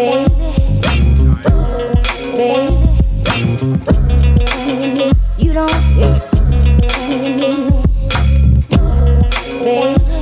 baby. You don't. need me, Baby.